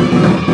you.